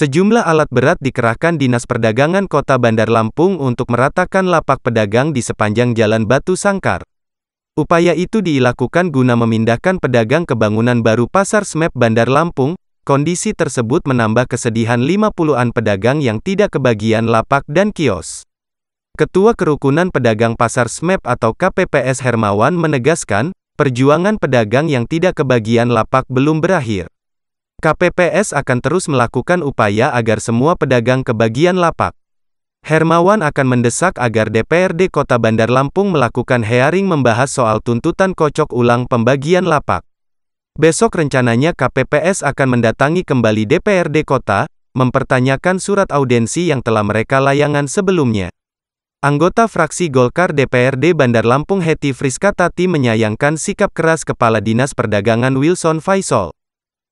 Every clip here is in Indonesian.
Sejumlah alat berat dikerahkan Dinas Perdagangan Kota Bandar Lampung untuk meratakan lapak pedagang di sepanjang Jalan Batu Sangkar. Upaya itu dilakukan guna memindahkan pedagang ke bangunan baru Pasar Smep Bandar Lampung, kondisi tersebut menambah kesedihan 50-an pedagang yang tidak kebagian lapak dan kios. Ketua Kerukunan Pedagang Pasar Smep atau KPPS Hermawan menegaskan, perjuangan pedagang yang tidak kebagian lapak belum berakhir. KPPS akan terus melakukan upaya agar semua pedagang kebagian lapak. Hermawan akan mendesak agar DPRD Kota Bandar Lampung melakukan hearing membahas soal tuntutan kocok ulang pembagian lapak. Besok rencananya KPPS akan mendatangi kembali DPRD Kota, mempertanyakan surat audensi yang telah mereka layangan sebelumnya. Anggota fraksi Golkar DPRD Bandar Lampung Heti Friska Tati menyayangkan sikap keras Kepala Dinas Perdagangan Wilson Faisal.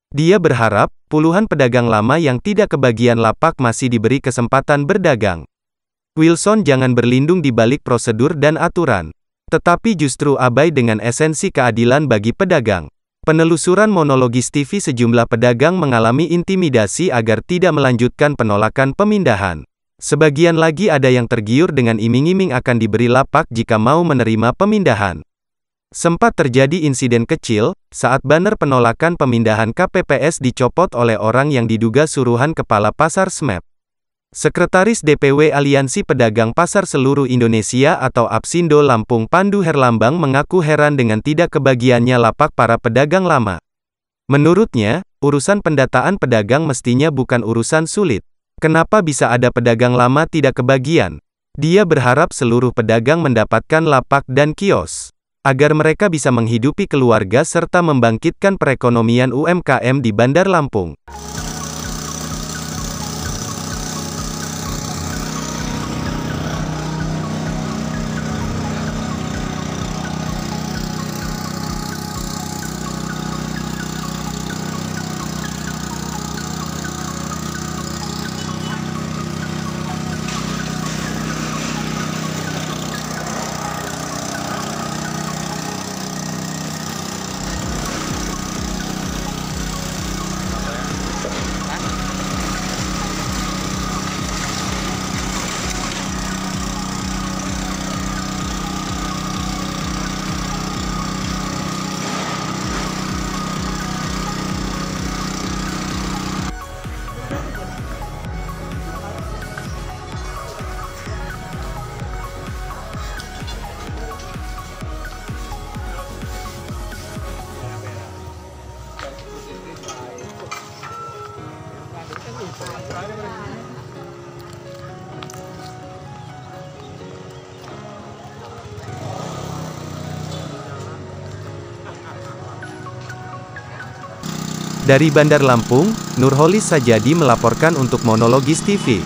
Dia berharap, puluhan pedagang lama yang tidak kebagian lapak masih diberi kesempatan berdagang. Wilson jangan berlindung di balik prosedur dan aturan. Tetapi justru abai dengan esensi keadilan bagi pedagang. Penelusuran monologis TV sejumlah pedagang mengalami intimidasi agar tidak melanjutkan penolakan pemindahan. Sebagian lagi ada yang tergiur dengan iming-iming akan diberi lapak jika mau menerima pemindahan. Sempat terjadi insiden kecil, saat banner penolakan pemindahan KPPS dicopot oleh orang yang diduga suruhan kepala pasar SMEP. Sekretaris DPW Aliansi Pedagang Pasar Seluruh Indonesia atau APSINDO Lampung Pandu Herlambang mengaku heran dengan tidak kebagiannya lapak para pedagang lama. Menurutnya, urusan pendataan pedagang mestinya bukan urusan sulit. Kenapa bisa ada pedagang lama tidak kebagian? Dia berharap seluruh pedagang mendapatkan lapak dan kios agar mereka bisa menghidupi keluarga serta membangkitkan perekonomian UMKM di Bandar Lampung. Dari Bandar Lampung, Nurholis Sajadi melaporkan untuk Monologis TV.